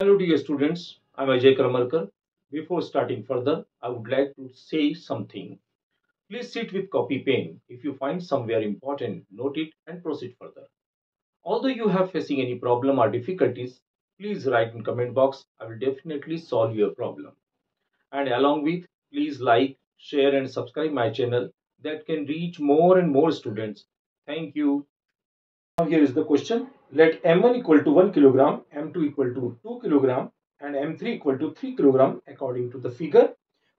Hello dear students, I am Ajay Karmarkar. Before starting further, I would like to say something. Please sit with copy pen. If you find somewhere important, note it and proceed further. Although you have facing any problem or difficulties, please write in comment box. I will definitely solve your problem. And along with, please like, share and subscribe my channel that can reach more and more students. Thank you. Now here is the question. Let m1 equal to 1 kilogram, m2 equal to 2 kilogram and m3 equal to 3 kilogram according to the figure.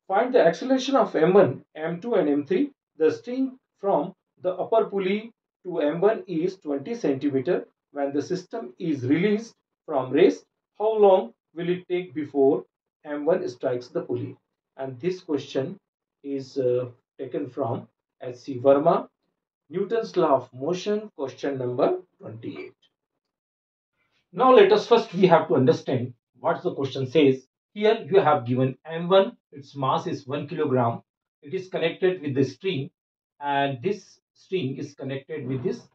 Find the acceleration of m1, m2 and m3. The string from the upper pulley to m1 is 20 centimeter. When the system is released from rest, how long will it take before m1 strikes the pulley? And this question is uh, taken from H.C. Verma Newton's law of motion, question number 28. Now let us first, we have to understand what the question says. Here you have given m1, its mass is 1 kilogram. It is connected with the string and this string is connected with this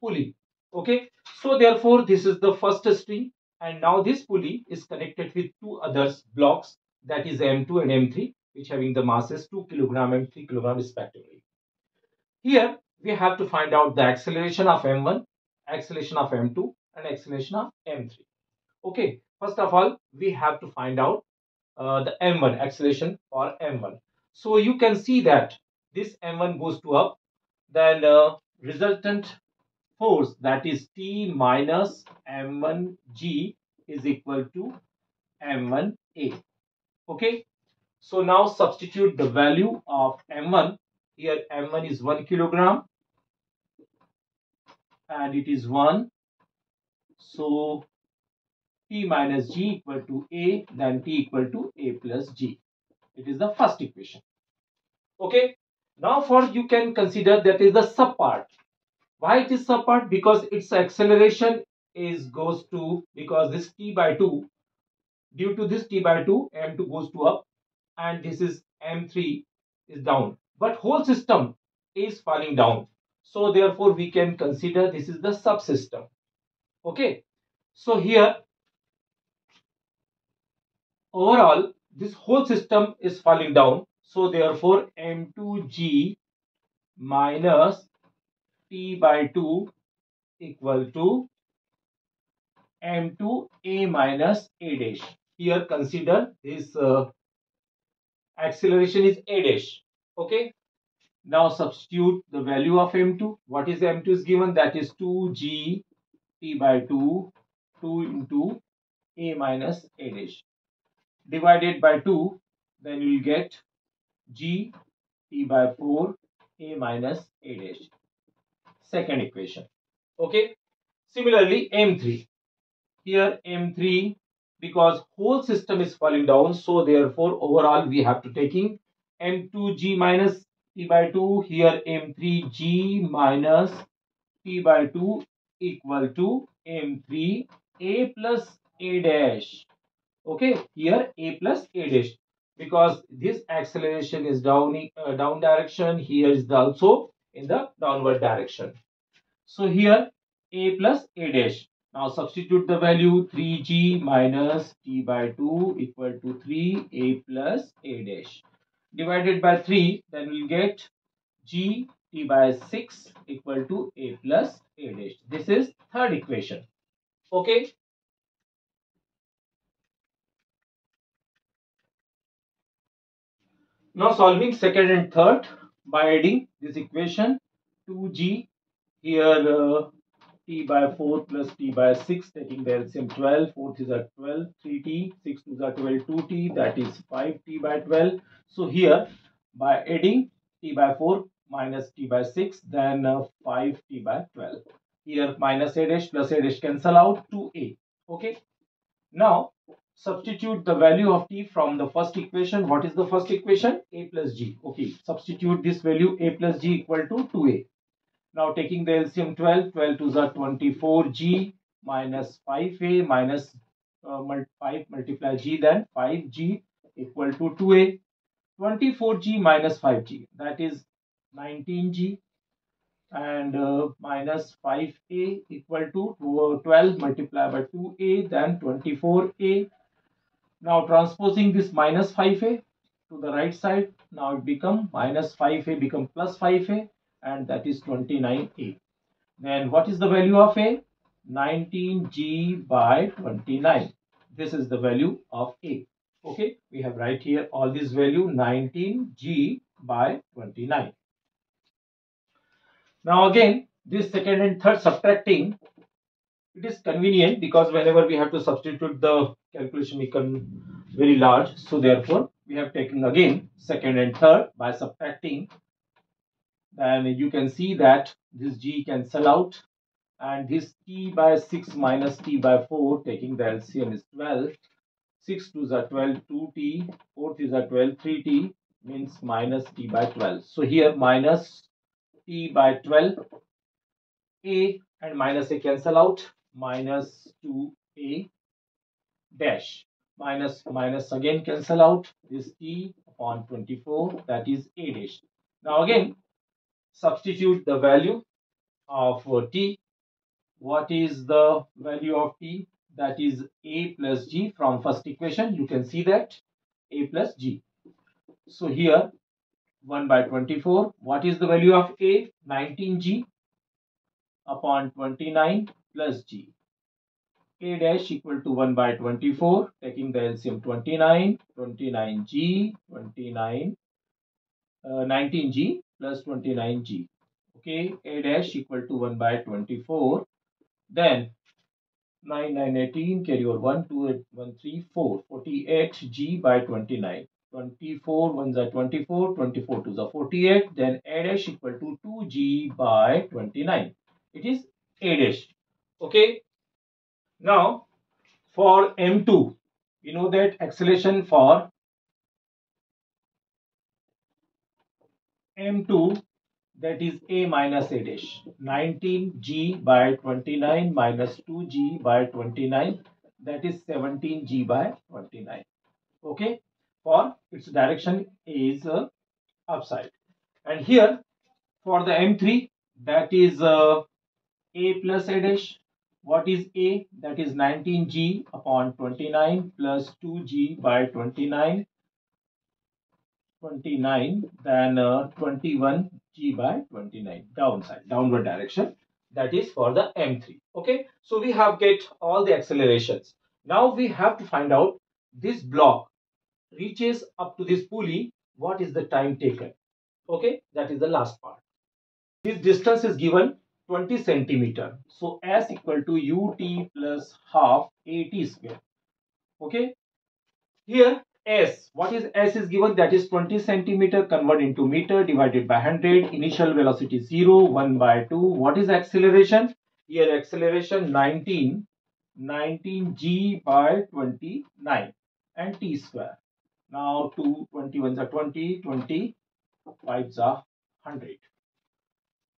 pulley. Okay, so therefore this is the first string and now this pulley is connected with two others blocks that is m2 and m3 which having the masses 2 kilogram and 3 kilogram respectively. Here we have to find out the acceleration of m1, acceleration of m2 and acceleration of m3. Okay, first of all, we have to find out uh, the m1 acceleration for m1. So you can see that this m1 goes to up, then uh, resultant force that is T minus m1g is equal to m1a. Okay, so now substitute the value of m1. Here m1 is 1 kilogram and it is 1. So T minus G equal to A then T equal to A plus G. It is the first equation. Okay. Now for you can consider that is the sub part. Why it is sub part? Because its acceleration is goes to because this T by 2 due to this T by 2 M2 goes to up and this is M3 is down. But whole system is falling down. So therefore we can consider this is the subsystem. Okay. So here overall this whole system is falling down. So therefore M2G minus T by 2 equal to M2A minus A dash. Here consider this uh, acceleration is A dash. Okay. Now substitute the value of m2. What is m2 is given? That is 2g by 2, 2 into a minus a dash. Divided by 2, then you will get g t by 4, a minus a dash. Second equation. Okay. Similarly, m3. Here m3 because whole system is falling down. So therefore overall we have to taking m2g minus t by 2 here m3g minus t by 2 equal to m3 a plus a dash. Okay here a plus a dash. Because this acceleration is down uh, down direction here is also in the downward direction. So here a plus a dash. Now substitute the value 3g minus t by 2 equal to 3 a plus a dash. Divided by 3 then we'll get g t by 6 equal to a plus a dash. This is third equation. Okay. Now solving second and third by adding this equation 2g here uh, t by 4 plus t by 6 taking the LCM 12 4 is at 12 3t 6 is at 12 2t that is 5t by 12 so here by adding t by 4 minus t by 6 then uh, 5t by 12 here minus a dash plus a dash cancel out to a. okay? Now substitute the value of t from the first equation. What is the first equation? A plus g. Okay substitute this value a plus g equal to 2a now taking the LCM 12, 12 to the 24G minus 5A minus uh, 5 multiply G then 5G equal to 2A. 24G minus 5G that is 19G. and uh, minus 5a equal to 12 multiplied by 2a then 24a. Now transposing this minus 5a to the right side now it become minus 5a become plus 5a and that is 29a. Then what is the value of a? 19g by 29. This is the value of a. Okay, we have right here all this value 19g by 29. Now again, this second and third subtracting, it is convenient because whenever we have to substitute the calculation become very large. So therefore, we have taken again second and third by subtracting. Then you can see that this g cancel out and this t by 6 minus t by 4 taking the LCM is 12. 6 2s are 12, 2t, 4 is are 12, 3t means minus t by 12. So here minus t by 12 a and minus a cancel out minus 2a dash. Minus minus again cancel out this t upon 24 that is a dash. Now again substitute the value of uh, t. What is the value of t? That is a plus g from first equation. You can see that a plus g. So here 1 by 24. What is the value of A? 19G upon 29 plus G. A dash equal to 1 by 24. Taking the LCM 29, 29G, 29, uh, 19G plus 29G. Okay, A dash equal to 1 by 24. Then 9, 9, 18, carry over 1, 2, 8, 1, 3, 4. 48G by 29. 24 ones are 24 24 2s are 48 then a dash equal to 2g by 29 it is a dash. Okay? Now for m2 you know that acceleration for m2 that is a minus a dash. 19g by 29 minus 2g by 29 that is 17g by 29 okay for its direction is uh, upside. And here for the M3 that is uh, A plus A dash. What is A? That is 19G upon 29 plus 2G by 29. 29 then uh, 21G by 29 downside downward direction that is for the M3 okay so we have get all the accelerations now we have to find out this block reaches up to this pulley, what is the time taken? Okay, that is the last part. This distance is given 20 centimeter. So S equal to ut plus half at square. Okay. Here S, what is S is given that is 20 centimeter convert into meter divided by 100. Initial velocity 0, 1 by 2. What is acceleration? Here acceleration 19, 19 g by 29 and t square. Now 2 21s are 20, 20, 5s are 100.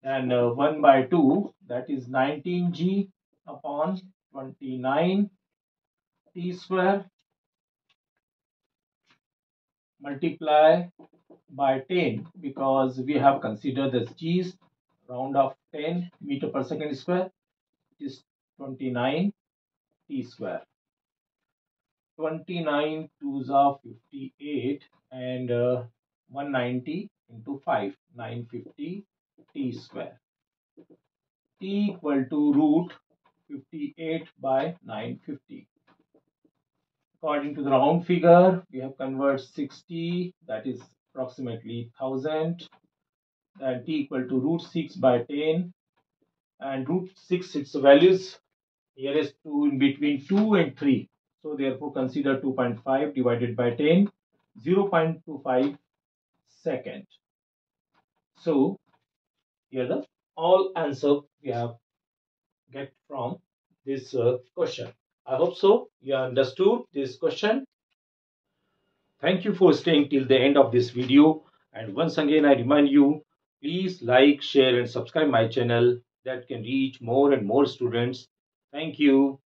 And uh, 1 by 2, that is 19g upon 29 t square multiply by 10 because we have considered the g's round of 10 meter per second square is 29 t square 29 2s are 58 and uh, 190 into 5 950 t square. T equal to root 58 by 950 according to the round figure we have convert 60 that is approximately 1000 and t equal to root 6 by 10 and root 6 its values here is 2 in between 2 and 3 so therefore consider 2.5 divided by 10, 0 0.25 second. So here the all answer we have get from this uh, question. I hope so you understood this question. Thank you for staying till the end of this video and once again I remind you please like, share and subscribe my channel that can reach more and more students. Thank you.